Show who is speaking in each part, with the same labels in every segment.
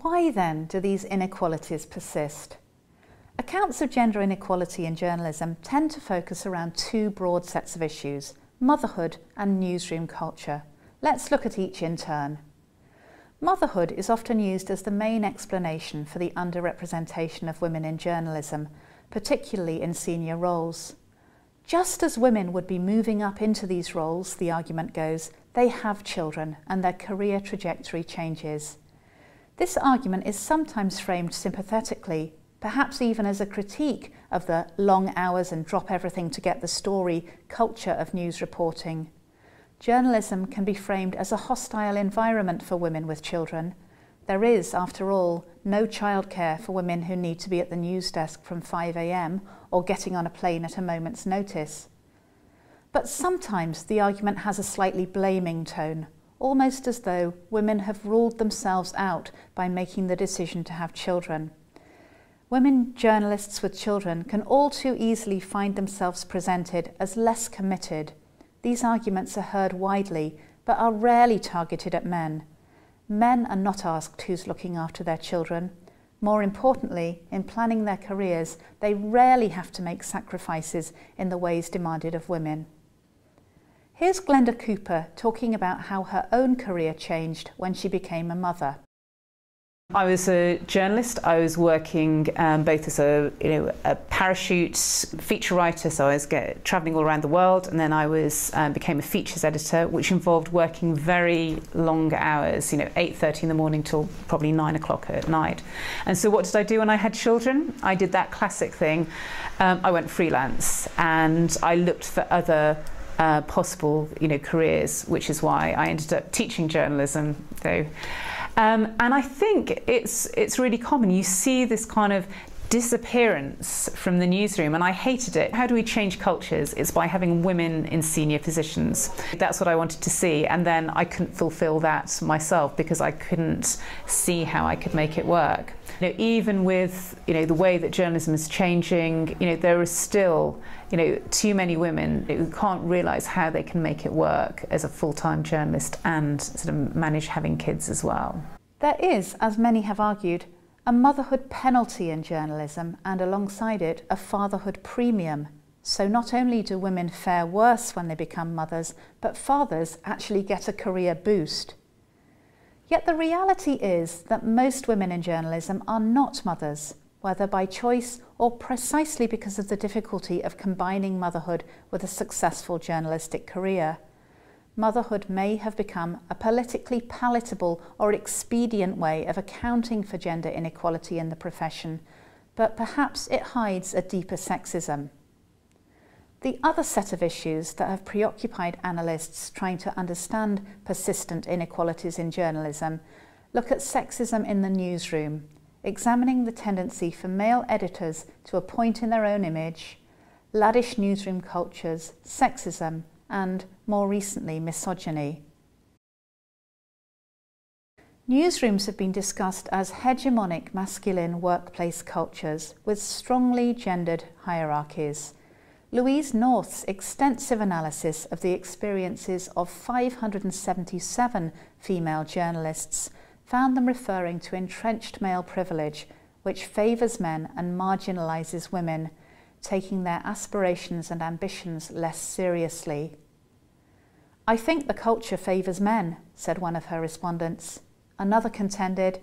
Speaker 1: Why then do these inequalities persist? Accounts of gender inequality in journalism tend to focus around two broad sets of issues motherhood and newsroom culture. Let's look at each in turn. Motherhood is often used as the main explanation for the underrepresentation of women in journalism, particularly in senior roles. Just as women would be moving up into these roles, the argument goes, they have children and their career trajectory changes. This argument is sometimes framed sympathetically, perhaps even as a critique of the long hours and drop everything to get the story culture of news reporting. Journalism can be framed as a hostile environment for women with children. There is, after all, no childcare for women who need to be at the news desk from 5am or getting on a plane at a moment's notice. But sometimes the argument has a slightly blaming tone, almost as though women have ruled themselves out by making the decision to have children. Women journalists with children can all too easily find themselves presented as less committed. These arguments are heard widely, but are rarely targeted at men. Men are not asked who's looking after their children. More importantly, in planning their careers, they rarely have to make sacrifices in the ways demanded of women. Here's Glenda Cooper talking about how her own career changed when she became a mother.
Speaker 2: I was a journalist. I was working um, both as a you know a parachute feature writer, so I was get, traveling all around the world, and then I was um, became a features editor, which involved working very long hours. You know, 8:30 in the morning till probably nine o'clock at night. And so, what did I do when I had children? I did that classic thing. Um, I went freelance, and I looked for other uh, possible you know careers, which is why I ended up teaching journalism. Though, um, and I think it's it's really common. You see this kind of disappearance from the newsroom and I hated it. How do we change cultures? It's by having women in senior positions. That's what I wanted to see and then I couldn't fulfill that myself because I couldn't see how I could make it work. You know, even with you know the way that journalism is changing, you know there are still you know too many women who can't realize how they can make it work as a full-time journalist and sort of manage having kids as well.
Speaker 1: There is, as many have argued, a motherhood penalty in journalism and alongside it a fatherhood premium. So not only do women fare worse when they become mothers, but fathers actually get a career boost. Yet the reality is that most women in journalism are not mothers, whether by choice or precisely because of the difficulty of combining motherhood with a successful journalistic career motherhood may have become a politically palatable or expedient way of accounting for gender inequality in the profession, but perhaps it hides a deeper sexism. The other set of issues that have preoccupied analysts trying to understand persistent inequalities in journalism look at sexism in the newsroom, examining the tendency for male editors to appoint in their own image, laddish newsroom cultures, sexism, and, more recently, misogyny. Newsrooms have been discussed as hegemonic masculine workplace cultures with strongly gendered hierarchies. Louise North's extensive analysis of the experiences of 577 female journalists found them referring to entrenched male privilege, which favours men and marginalises women, taking their aspirations and ambitions less seriously. I think the culture favours men, said one of her respondents. Another contended,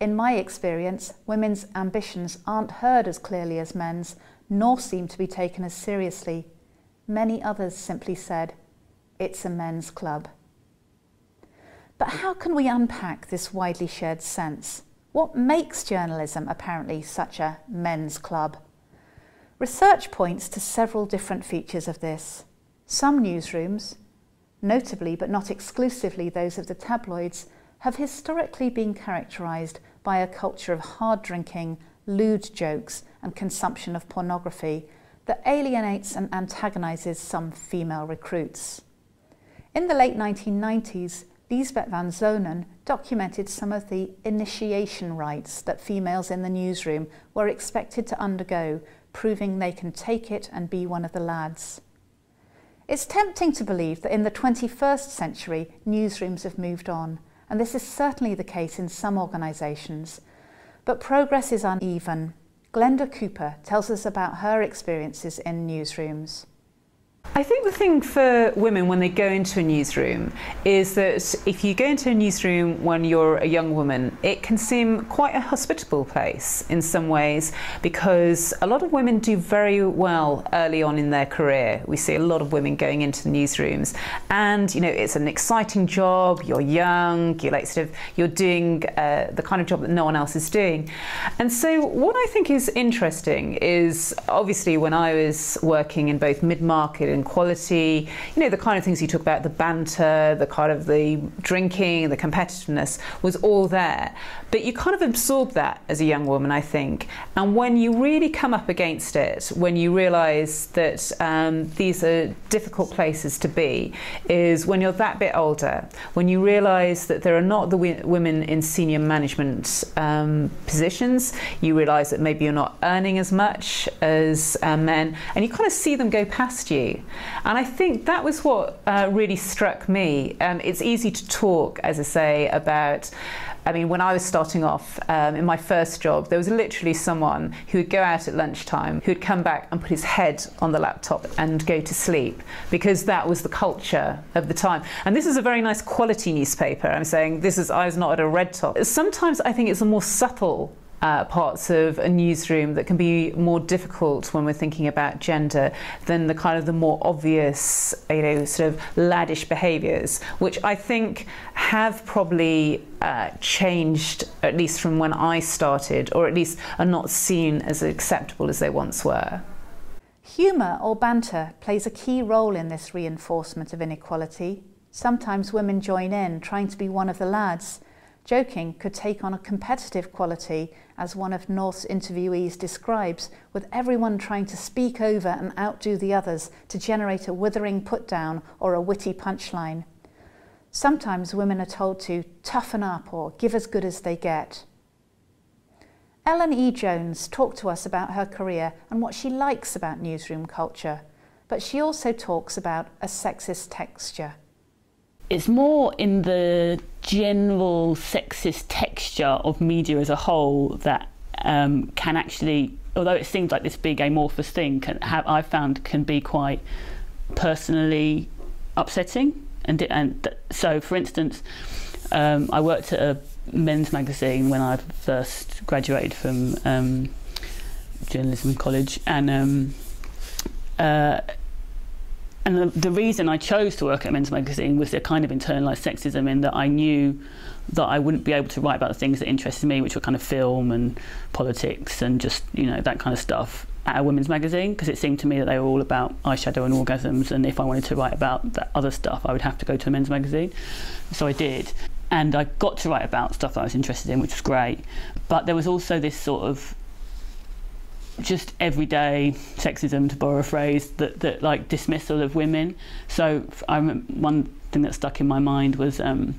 Speaker 1: In my experience, women's ambitions aren't heard as clearly as men's, nor seem to be taken as seriously. Many others simply said, It's a men's club. But how can we unpack this widely shared sense? What makes journalism apparently such a men's club? Research points to several different features of this. Some newsrooms, notably but not exclusively those of the tabloids, have historically been characterised by a culture of hard drinking, lewd jokes, and consumption of pornography that alienates and antagonises some female recruits. In the late 1990s, Liesbet van Zoonen documented some of the initiation rites that females in the newsroom were expected to undergo, proving they can take it and be one of the lads. It's tempting to believe that in the 21st century, newsrooms have moved on and this is certainly the case in some organisations. But progress is uneven. Glenda Cooper tells us about her experiences in newsrooms.
Speaker 2: I think the thing for women when they go into a newsroom is that if you go into a newsroom when you're a young woman, it can seem quite a hospitable place in some ways because a lot of women do very well early on in their career. We see a lot of women going into the newsrooms, and you know it's an exciting job. You're young. You're like sort of you're doing uh, the kind of job that no one else is doing, and so what I think is interesting is obviously when I was working in both mid market and quality, you know, the kind of things you talk about, the banter, the kind of the drinking, the competitiveness was all there. But you kind of absorb that as a young woman, I think. And when you really come up against it, when you realise that um, these are difficult places to be, is when you're that bit older, when you realise that there are not the women in senior management um, positions, you realise that maybe you're not earning as much as uh, men, and you kind of see them go past you. And I think that was what uh, really struck me. Um, it's easy to talk, as I say, about. I mean, when I was starting off um, in my first job, there was literally someone who would go out at lunchtime, who would come back and put his head on the laptop and go to sleep because that was the culture of the time. And this is a very nice quality newspaper. I'm saying this is, I was not at a red top. Sometimes I think it's a more subtle uh, parts of a newsroom that can be more difficult when we're thinking about gender than the kind of the more obvious, you know, sort of laddish behaviours, which I think have probably uh, changed, at least from when I started, or at least are not seen as acceptable as they once were.
Speaker 1: Humour or banter plays a key role in this reinforcement of inequality. Sometimes women join in, trying to be one of the lads. Joking could take on a competitive quality as one of North's interviewees describes, with everyone trying to speak over and outdo the others to generate a withering put down or a witty punchline. Sometimes women are told to toughen up or give as good as they get. Ellen E. Jones talked to us about her career and what she likes about newsroom culture, but she also talks about a sexist texture.
Speaker 3: It's more in the general sexist texture of media as a whole that um, can actually, although it seems like this big amorphous thing, can have, I've found can be quite personally upsetting. And, and so, for instance, um, I worked at a men's magazine when I first graduated from um, journalism college, and um, uh, and the, the, reason I chose to work at Men's Magazine was a kind of internalized sexism in that I knew that I wouldn't be able to write about the things that interested me, which were kind of film and politics and just, you know, that kind of stuff at a women's magazine because it seemed to me that they were all about eyeshadow and orgasms. And if I wanted to write about that other stuff, I would have to go to a men's magazine. So I did. And I got to write about stuff that I was interested in, which was great. But there was also this sort of just everyday sexism, to borrow a phrase, that, that like dismissal of women. So I remember one thing that stuck in my mind was um,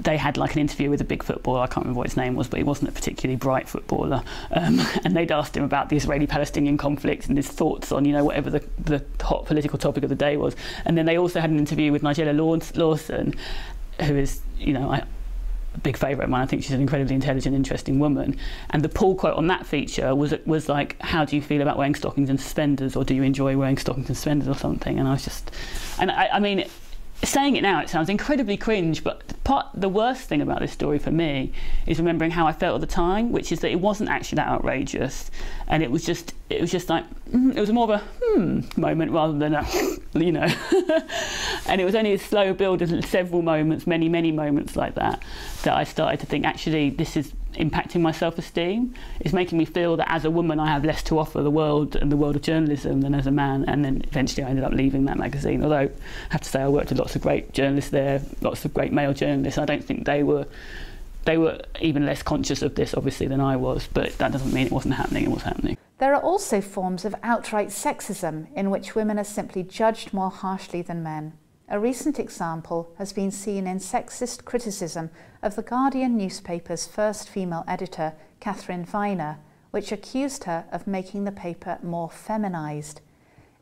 Speaker 3: they had like an interview with a big footballer. I can't remember what his name was, but he wasn't a particularly bright footballer. Um, and they'd asked him about the Israeli-Palestinian conflict and his thoughts on, you know, whatever the, the hot political topic of the day was. And then they also had an interview with Nigella Lawson, who is, you know, I, big favourite of mine. I think she's an incredibly intelligent, interesting woman. And the pull quote on that feature was was like, "How do you feel about wearing stockings and suspenders, or do you enjoy wearing stockings and suspenders, or something?" And I was just, and I, I mean, saying it now, it sounds incredibly cringe, but part the worst thing about this story for me is remembering how I felt at the time, which is that it wasn't actually that outrageous, and it was just it was just like mm, it was more of a hmm moment rather than a you know, and it was only a slow build of several moments, many many moments like that, that I started to think actually this is impacting my self-esteem. It's making me feel that as a woman I have less to offer the world and the world of journalism than as a man. And then eventually I ended up leaving that magazine. Although I have to say I worked with lots of great journalists there, lots of great male journalists. I don't think they were they were even less conscious of this obviously than I was, but that doesn't mean it wasn't happening, it was happening.
Speaker 1: There are also forms of outright sexism in which women are simply judged more harshly than men. A recent example has been seen in sexist criticism of the Guardian newspaper's first female editor, Katharine Viner, which accused her of making the paper more feminised.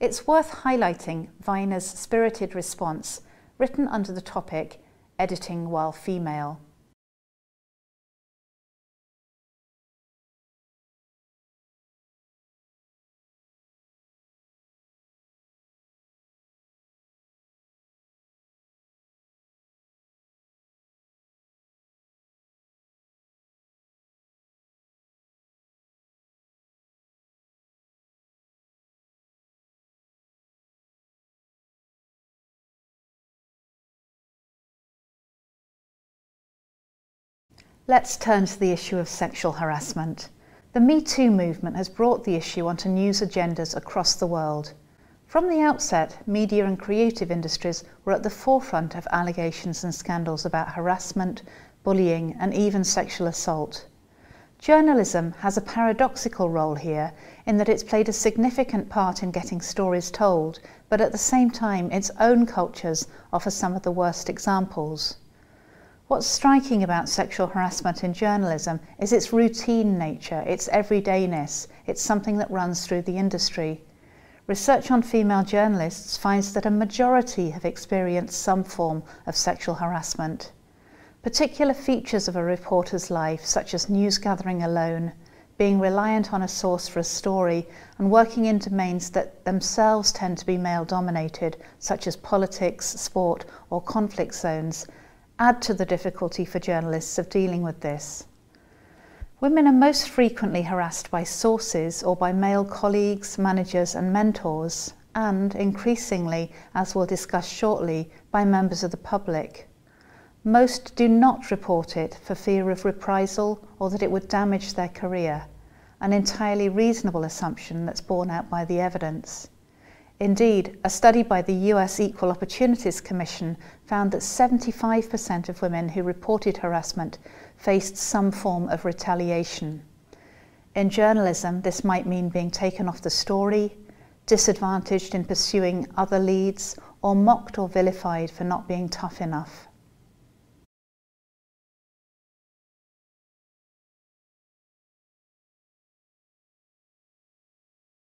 Speaker 1: It's worth highlighting Viner's spirited response, written under the topic editing while female. Let's turn to the issue of sexual harassment. The Me Too movement has brought the issue onto news agendas across the world. From the outset, media and creative industries were at the forefront of allegations and scandals about harassment, bullying, and even sexual assault. Journalism has a paradoxical role here in that it's played a significant part in getting stories told, but at the same time, its own cultures offer some of the worst examples. What's striking about sexual harassment in journalism is its routine nature, its everydayness, it's something that runs through the industry. Research on female journalists finds that a majority have experienced some form of sexual harassment. Particular features of a reporter's life, such as news gathering alone, being reliant on a source for a story, and working in domains that themselves tend to be male dominated, such as politics, sport, or conflict zones, add to the difficulty for journalists of dealing with this. Women are most frequently harassed by sources or by male colleagues, managers, and mentors, and increasingly, as we'll discuss shortly, by members of the public. Most do not report it for fear of reprisal or that it would damage their career, an entirely reasonable assumption that's borne out by the evidence. Indeed, a study by the US Equal Opportunities Commission found that 75% of women who reported harassment faced some form of retaliation. In journalism, this might mean being taken off the story, disadvantaged in pursuing other leads, or mocked or vilified for not being tough enough.